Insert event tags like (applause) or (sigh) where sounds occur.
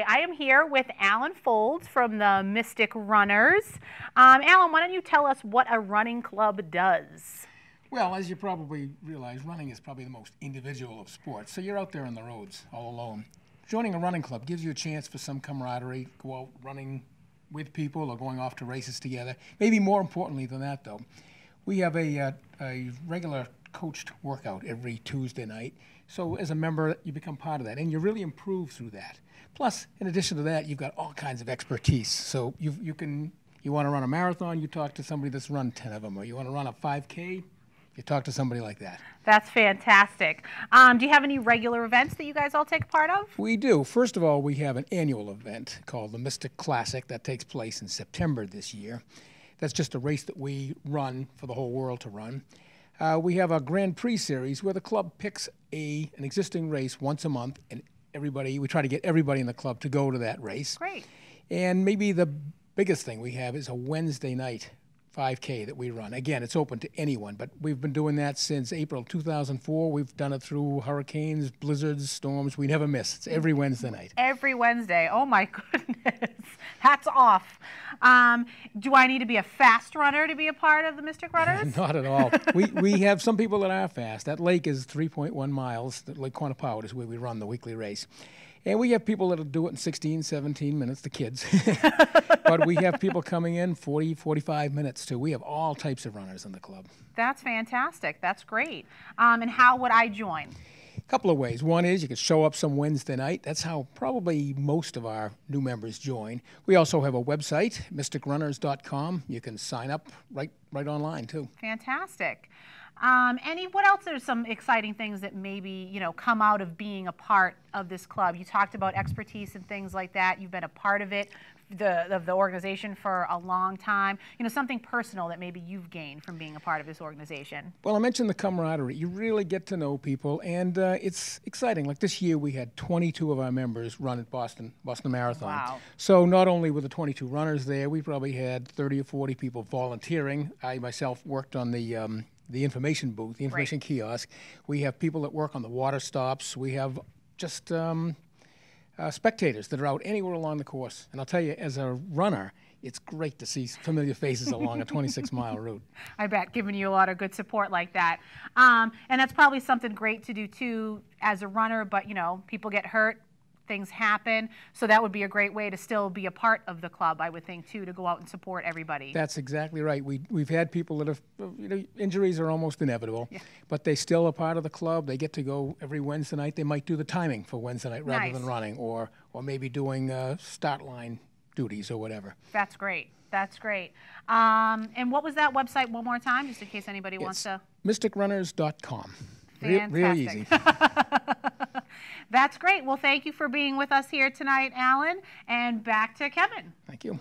Hi, I am here with Alan Folds from the Mystic Runners. Um, Alan, why don't you tell us what a running club does? Well, as you probably realize, running is probably the most individual of sports. So you're out there on the roads all alone. Joining a running club gives you a chance for some camaraderie, go out running with people or going off to races together. Maybe more importantly than that, though, we have a, uh, a regular coached workout every Tuesday night. So as a member, you become part of that, and you really improve through that. Plus, in addition to that, you've got all kinds of expertise. So you you can you want to run a marathon, you talk to somebody that's run ten of them, or you want to run a 5K, you talk to somebody like that. That's fantastic. Um, do you have any regular events that you guys all take part of? We do. First of all, we have an annual event called the Mystic Classic that takes place in September this year. That's just a race that we run for the whole world to run. Uh, we have a Grand Prix series where the club picks a an existing race once a month, and everybody we try to get everybody in the club to go to that race. Great. And maybe the biggest thing we have is a Wednesday night 5K that we run. Again, it's open to anyone, but we've been doing that since April 2004. We've done it through hurricanes, blizzards, storms. We never miss. It's every Wednesday night. Every Wednesday. Oh my (laughs) goodness. Hats off. Um, do I need to be a fast runner to be a part of the Mystic (laughs) Runners? Not at all. we, we have some people that are fast. That lake is 3.1 miles. Lake Quannapowitt is where we run the weekly race. And we have people that'll do it in 16, 17 minutes, the kids. (laughs) but we have people coming in 40, 45 minutes too. We have all types of runners in the club. That's fantastic. That's great. Um, and how would I join? Couple of ways. One is you can show up some Wednesday night. That's how probably most of our new members join. We also have a website, mysticrunners.com. You can sign up right right online too. Fantastic. Um, any what else are some exciting things that maybe you know come out of being a part of this club? You talked about expertise and things like that. You've been a part of it, the of the organization for a long time. You know something personal that maybe you've gained from being a part of this organization. Well, I mentioned the camaraderie. You really get to know people, and uh, it's exciting. Like this year, we had 22 of our members run at Boston Boston Marathon. Wow. So not only were the 22 runners there, we probably had 30 or 40 people volunteering. I myself worked on the um, the information booth, the information right. kiosk. We have people that work on the water stops. We have just um, uh, spectators that are out anywhere along the course. And I'll tell you, as a runner, it's great to see familiar faces along a 26 mile route. I bet, giving you a lot of good support like that. Um, and that's probably something great to do too as a runner, but you know, people get hurt, things happen. So that would be a great way to still be a part of the club, I would think, too, to go out and support everybody. That's exactly right. We, we've had people that have, you know, injuries are almost inevitable, yeah. but they still are part of the club. They get to go every Wednesday night. They might do the timing for Wednesday night rather nice. than running, or, or maybe doing a start line duties or whatever. That's great. That's great. Um, and what was that website one more time, just in case anybody it's wants to? MysticRunners.com. Fantastic. Real, real easy. (laughs) That's great. Well, thank you for being with us here tonight, Alan. And back to Kevin. Thank you.